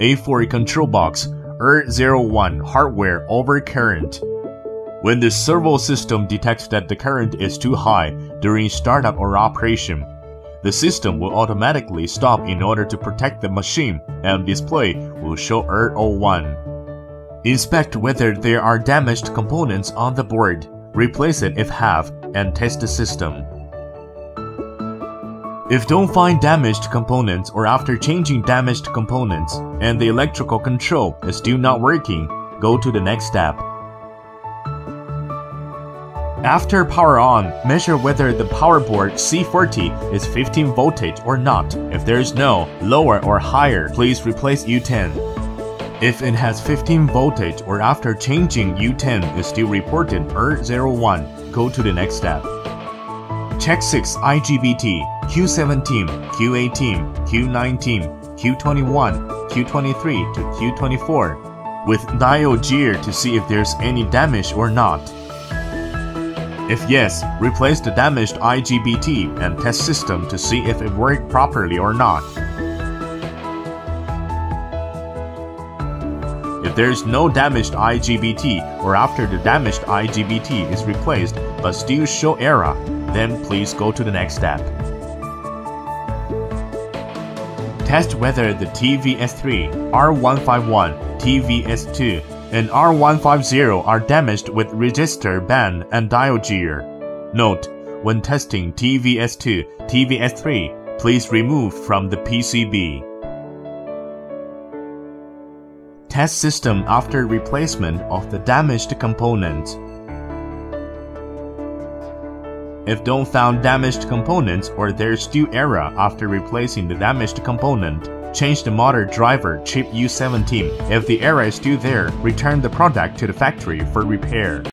A4 control box ER01 hardware overcurrent. When the servo system detects that the current is too high during startup or operation, the system will automatically stop in order to protect the machine and display will show ER01. Inspect whether there are damaged components on the board, replace it if have, and test the system. If don't find damaged components or after changing damaged components and the electrical control is still not working, go to the next step. After power on, measure whether the power board C40 is 15 voltage or not. If there is no, lower or higher, please replace U10. If it has 15 voltage or after changing U10 is still reported ER01, go to the next step. Check 6 IGBT, Q17, Q18, Q19, Q21, Q23 to Q24 with diode gear to see if there's any damage or not. If yes, replace the damaged IGBT and test system to see if it worked properly or not. If there is no damaged IGBT or after the damaged IGBT is replaced but still show error, then please go to the next step. Test whether the TVS3, R151, TVS2, and R150 are damaged with resistor band and diode gear. Note, when testing TVS2, TVS3, please remove from the PCB. Test system after replacement of the damaged component. If don't found damaged components or there's still error after replacing the damaged component, change the motor driver chip U17. If the error is still there, return the product to the factory for repair.